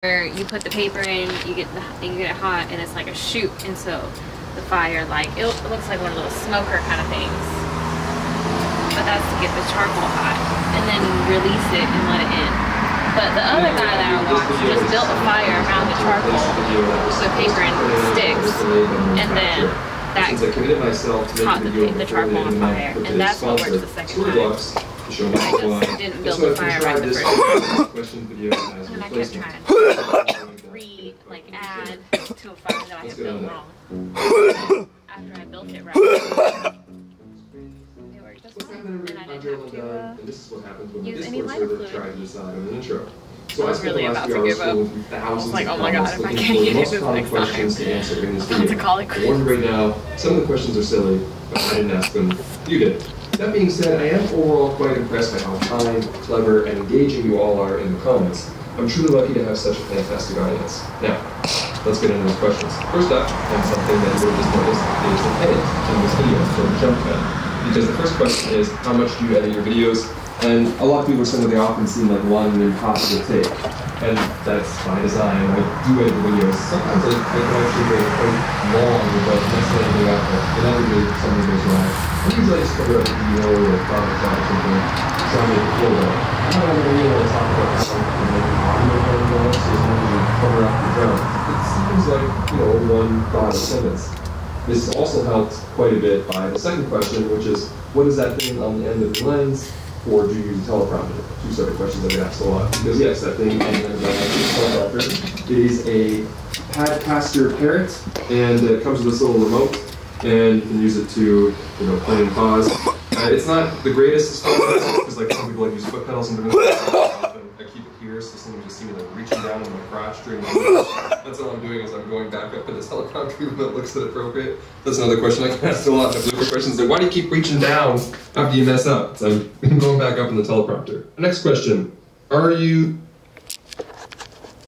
where you put the paper in, you get the, you get it hot, and it's like a chute so the fire. Like it looks like one of those smoker kind of things, but that's to get the charcoal hot, and then release it and let it in. But the other guy that I watched just built a fire around the charcoal, put paper and sticks, and then that Since I committed myself to caught the, the charcoal on before the end fire, and that's what worked the second time. Bucks to show my I didn't build why the I fire tried right the this first question video as And I kept replacement. trying to re like add to a fire that I had built wrong. After I built it right. It worked just fine. And I didn't Gerald have to Dunn, uh, this is what happens when the use any Discord light server fluid. tried to decide on an intro. So I I was spent really the about few to hours give up. scrolling through thousands like, oh my God, if I looking can't for the get most it common next questions time. to answer in this I'll have to video. call it I warned right now, some of the questions are silly, but I didn't ask them. You did. That being said, I am overall quite impressed by how kind, clever, and engaging you all are in the comments. I'm truly lucky to have such a fantastic audience. Now, let's get into the questions. First up, and something that you will just noticed, is the edit in this video from Jump Cut. Because the first question is, how much do you edit your videos? And a lot of people are saying that they often seem like one impossible take. And that's by design. I do edit videos. Sometimes I, I can actually go quite long without necessarily there. Inevitably, something goes wrong. Usually cover up a video or a product or something, to make it feel better. I don't have a video to talk about how to make an audio phone noise, so as long as you cover up the drum. It seems like, you know, one thought a sentence. This also helped quite a bit by the second question, which is, what is that thing on the end of the lens, or do you use a teleprompter? Two separate questions that get asked a lot. Because yes, that thing on the end of the lens is a teleprompter. It is a Padcaster Parrot, and it comes with this little remote, and you can use it to, you know, play and pause. Uh, it's not the greatest because like some people like use foot pedals and different. I keep it here so someone just see me like reaching down in my crotch during That's all I'm doing is I'm going back up in this teleprompter when it looks appropriate. That's another question I get asked a lot. The questions like, why do you keep reaching down after you mess up? So I'm going back up in the teleprompter. Next question. Are you